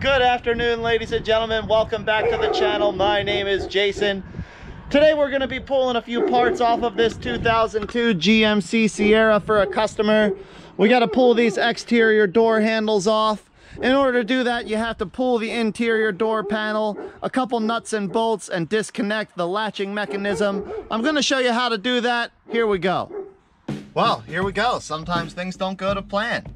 Good afternoon, ladies and gentlemen. Welcome back to the channel. My name is Jason. Today we're going to be pulling a few parts off of this 2002 GMC Sierra for a customer. We got to pull these exterior door handles off. In order to do that, you have to pull the interior door panel, a couple nuts and bolts, and disconnect the latching mechanism. I'm going to show you how to do that. Here we go. Well, here we go. Sometimes things don't go to plan.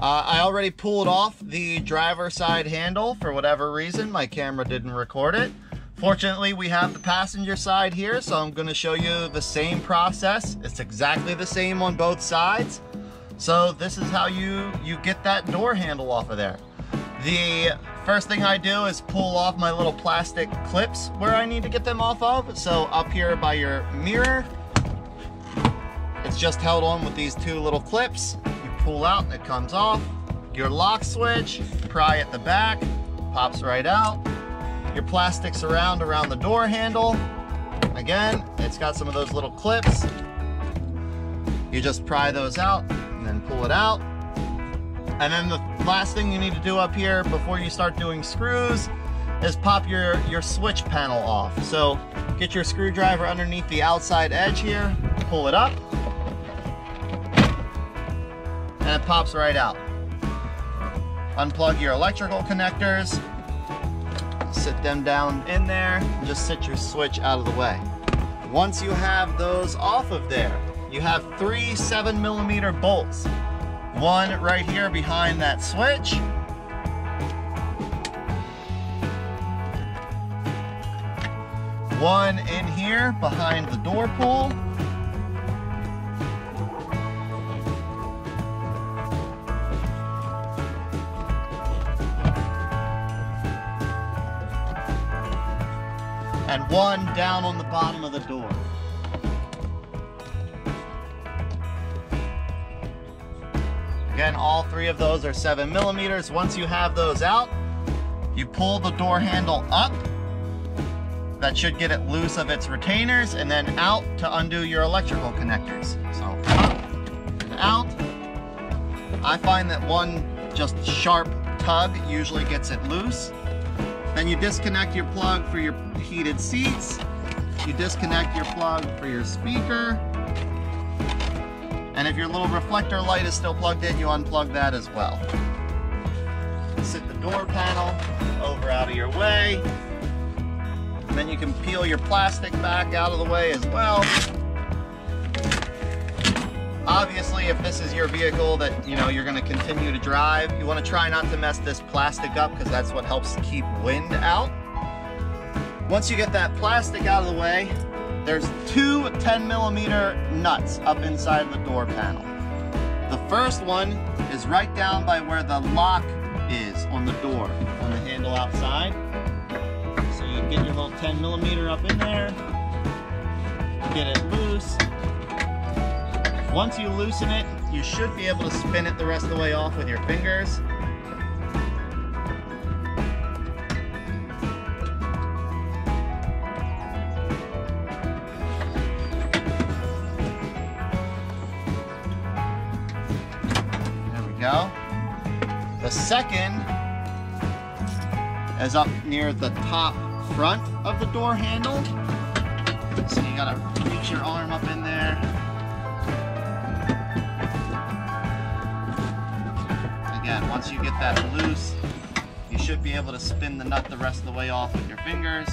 Uh, I already pulled off the driver side handle for whatever reason. My camera didn't record it. Fortunately, we have the passenger side here, so I'm gonna show you the same process. It's exactly the same on both sides. So this is how you, you get that door handle off of there. The first thing I do is pull off my little plastic clips where I need to get them off of. So up here by your mirror, it's just held on with these two little clips. Pull out and it comes off. Your lock switch, pry at the back, pops right out. Your plastic surround around the door handle. Again, it's got some of those little clips. You just pry those out and then pull it out. And then the last thing you need to do up here before you start doing screws is pop your, your switch panel off. So get your screwdriver underneath the outside edge here, pull it up, and it pops right out. Unplug your electrical connectors, sit them down in there, and just sit your switch out of the way. Once you have those off of there, you have three seven millimeter bolts one right here behind that switch. One in here behind the door pull. And one down on the bottom of the door. Again, all three of those are seven millimeters. Once you have those out, you pull the door handle up. That should get it loose of its retainers and then out to undo your electrical connectors. So up and out. I find that one just sharp tug usually gets it loose. Then you disconnect your plug for your heated seats. You disconnect your plug for your speaker. And if your little reflector light is still plugged in, you unplug that as well. Sit the door panel over out of your way. And then you can peel your plastic back out of the way as well. If this is your vehicle that you know you're going to continue to drive, you want to try not to mess this plastic up because that's what helps keep wind out. Once you get that plastic out of the way, there's two 10 millimeter nuts up inside the door panel. The first one is right down by where the lock is on the door, on the handle outside. So you get your little 10 millimeter up in there, get it loose. Once you loosen it, you should be able to spin it the rest of the way off with your fingers. There we go. The second is up near the top front of the door handle. So you gotta reach your arm up in there. Again, once you get that loose, you should be able to spin the nut the rest of the way off with your fingers.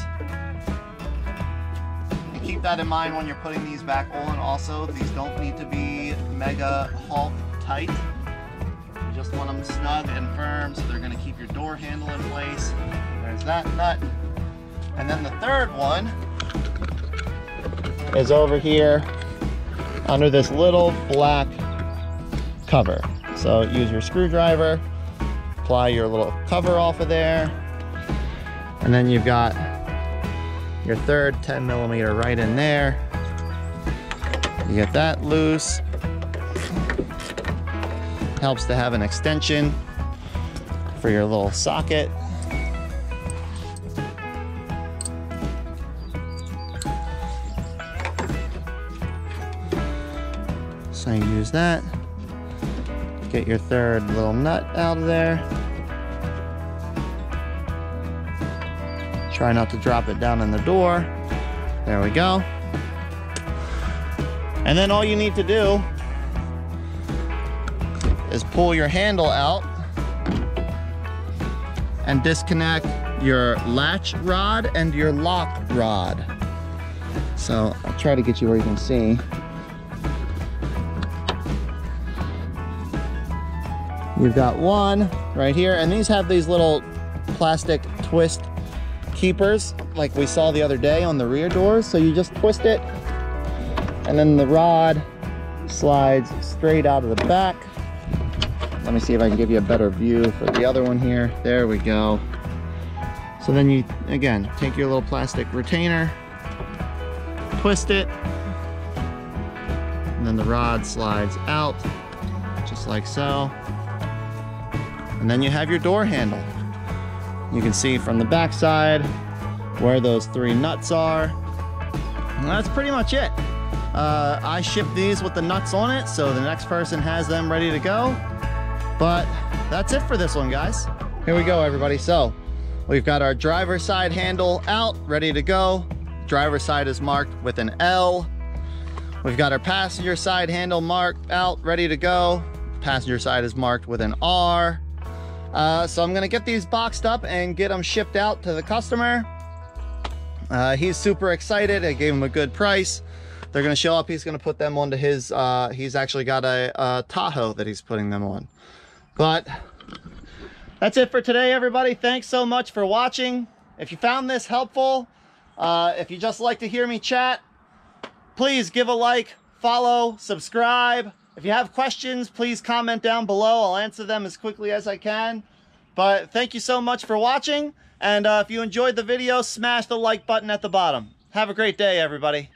And keep that in mind when you're putting these back on also. These don't need to be mega Hulk tight You just want them snug and firm so they're going to keep your door handle in place. There's that nut. And then the third one is over here under this little black cover. So use your screwdriver, apply your little cover off of there, and then you've got your third 10 millimeter right in there. You get that loose, Helps to have an extension for your little socket. So you use that. Get your third little nut out of there. Try not to drop it down in the door. There we go. And then all you need to do is pull your handle out and disconnect your latch rod and your lock rod. So I'll try to get you where you can see. You've got one right here, and these have these little plastic twist keepers like we saw the other day on the rear doors. So you just twist it, and then the rod slides straight out of the back. Let me see if I can give you a better view for the other one here. There we go. So then you, again, take your little plastic retainer, twist it, and then the rod slides out, just like so. And then you have your door handle. You can see from the back side where those three nuts are. And that's pretty much it. Uh, I ship these with the nuts on it, so the next person has them ready to go. But that's it for this one, guys. Here we go, everybody. So we've got our driver side handle out, ready to go. Driver side is marked with an L. We've got our passenger side handle marked out, ready to go. Passenger side is marked with an R. Uh, so I'm gonna get these boxed up and get them shipped out to the customer. Uh, he's super excited. I gave him a good price. They're gonna show up. He's gonna put them onto his, uh, he's actually got a, a Tahoe that he's putting them on. But that's it for today, everybody. Thanks so much for watching. If you found this helpful, uh, if you just like to hear me chat, please give a like, follow, subscribe. If you have questions, please comment down below. I'll answer them as quickly as I can. But thank you so much for watching. And uh, if you enjoyed the video, smash the like button at the bottom. Have a great day, everybody.